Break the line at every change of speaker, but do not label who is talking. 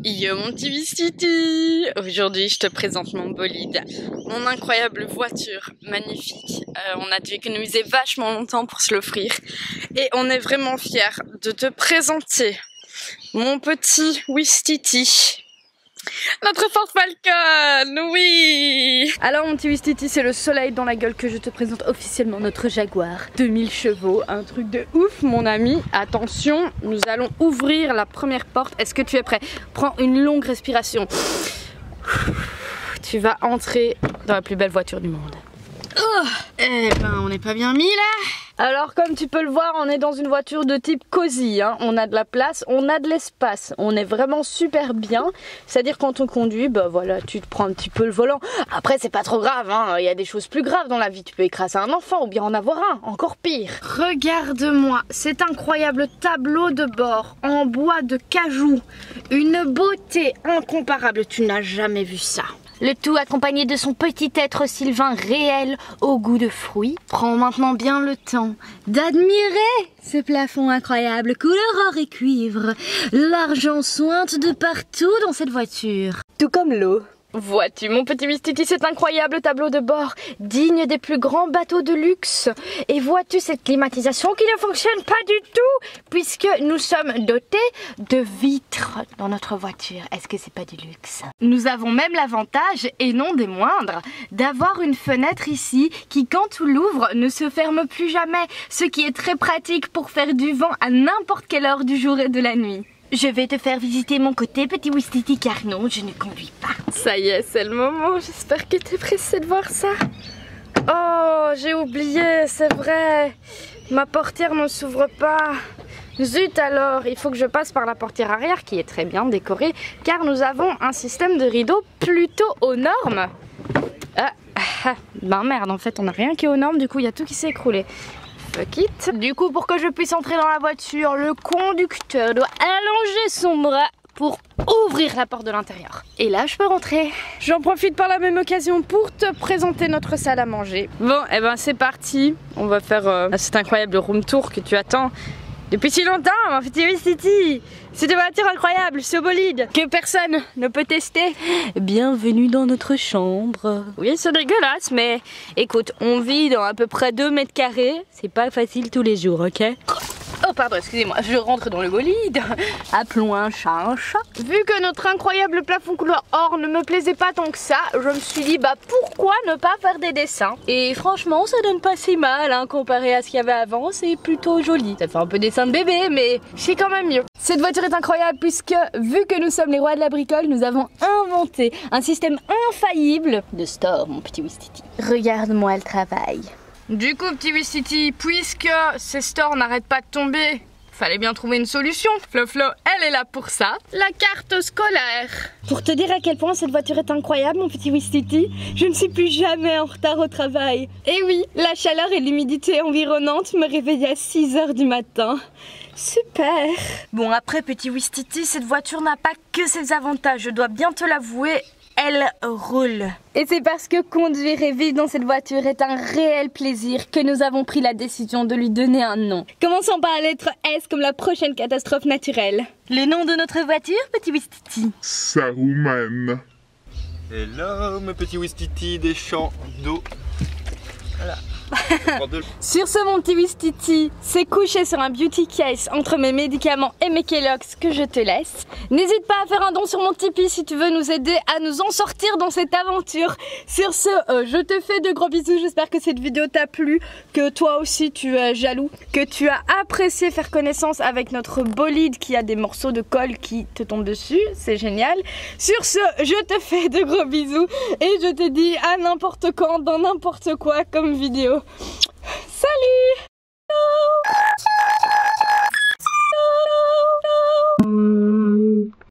Yo mon petit City Aujourd'hui je te présente mon bolide, mon incroyable voiture, magnifique. Euh, on a dû économiser vachement longtemps pour se l'offrir. Et on est vraiment fiers de te présenter mon petit Wistiti notre Ford Falcon, oui Alors mon petit Wistiti, c'est le soleil dans la gueule que je te présente officiellement notre Jaguar. 2000 chevaux, un truc de ouf mon ami. Attention, nous allons ouvrir la première porte. Est-ce que tu es prêt? Prends une longue respiration. Tu vas entrer dans la plus belle voiture du monde. Oh, eh ben on n'est pas bien mis là alors comme tu peux le voir, on est dans une voiture de type cosy. Hein. On a de la place, on a de l'espace. On est vraiment super bien. C'est-à-dire quand on conduit, bah voilà, tu te prends un petit peu le volant. Après c'est pas trop grave, hein. il y a des choses plus graves dans la vie. Tu peux écraser un enfant ou bien en avoir un, encore pire. Regarde-moi cet incroyable tableau de bord en bois de cajou. Une beauté incomparable, tu n'as jamais vu ça. Le tout accompagné de son petit être sylvain réel au goût de fruits. Prends maintenant bien le temps d'admirer ce plafond incroyable, couleur or et cuivre. L'argent sointe de partout dans cette voiture. Tout comme l'eau. Vois-tu, mon petit Mistiti, cet incroyable tableau de bord, digne des plus grands bateaux de luxe. Et vois-tu cette climatisation qui ne fonctionne pas du tout, puisque nous sommes dotés de vitres dans notre voiture. Est-ce que c'est pas du luxe? Nous avons même l'avantage, et non des moindres, d'avoir une fenêtre ici qui, quand tu l'ouvres, ne se ferme plus jamais, ce qui est très pratique pour faire du vent à n'importe quelle heure du jour et de la nuit. Je vais te faire visiter mon côté, petit Wistiti, car non, je ne conduis pas. Ça y est, c'est le moment. J'espère que tu es pressé de voir ça. Oh, j'ai oublié, c'est vrai. Ma portière ne s'ouvre pas. Zut alors, il faut que je passe par la portière arrière qui est très bien décorée car nous avons un système de rideaux plutôt aux normes. Ah, ah, ben merde, en fait on n'a rien qui est aux normes, du coup il y a tout qui s'est écroulé. Du coup, pour que je puisse entrer dans la voiture, le conducteur doit allonger son bras pour ouvrir la porte de l'intérieur. Et là, je peux rentrer. J'en profite par la même occasion pour te présenter notre salle à manger. Bon, et eh ben c'est parti. On va faire euh, cet incroyable room tour que tu attends depuis si longtemps, en fait, City C'est une voiture incroyable, ce bolide, que personne ne peut tester. Bienvenue dans notre chambre. Oui, c'est dégueulasse, mais écoute, on vit dans à peu près 2 mètres carrés. C'est pas facile tous les jours, ok? Oh pardon, excusez-moi, je rentre dans le bolide. Appelons un chat un chat. Vu que notre incroyable plafond couleur or ne me plaisait pas tant que ça, je me suis dit bah pourquoi ne pas faire des dessins? Et franchement, ça donne pas si mal hein, comparé à ce qu'il y avait avant, c'est plutôt joli. Ça fait un peu dessin de bébé, mais c'est quand même mieux. Cette voiture est incroyable puisque vu que nous sommes les rois de la bricole, nous avons inventé un système infaillible de store, mon petit Wistiti. Regarde-moi le travail. Du coup, petit City, puisque ces stores n'arrêtent pas de tomber, fallait bien trouver une solution. Flo Flo, elle est là pour ça. La carte scolaire. Pour te dire à quel point cette voiture est incroyable, mon petit Wistiti, je ne suis plus jamais en retard au travail. Et oui, la chaleur et l'humidité environnante me réveillent à 6 heures du matin. Super Bon après petit Wistiti, cette voiture n'a pas que ses avantages, je dois bien te l'avouer, elle roule. Et c'est parce que conduire et vivre dans cette voiture est un réel plaisir que nous avons pris la décision de lui donner un nom. Commençons par la lettre S comme la prochaine catastrophe naturelle. Le nom de notre voiture, petit Wistiti
Saruman.
Hello, mes petits Wistiti des champs d'eau. Voilà.
sur ce mon petit Wistiti, c'est couché sur un beauty case entre mes médicaments et mes Kellogg's que je te laisse. N'hésite pas à faire un don sur mon Tipeee si tu veux nous aider à nous en sortir dans cette aventure. Sur ce, euh, je te fais de gros bisous, j'espère que cette vidéo t'a plu, que toi aussi tu es jaloux, que tu as apprécié faire connaissance avec notre bolide qui a des morceaux de colle qui te tombent dessus, c'est génial. Sur ce, je te fais de gros bisous et je te dis à n'importe quand, dans n'importe quoi comme vidéo. Salut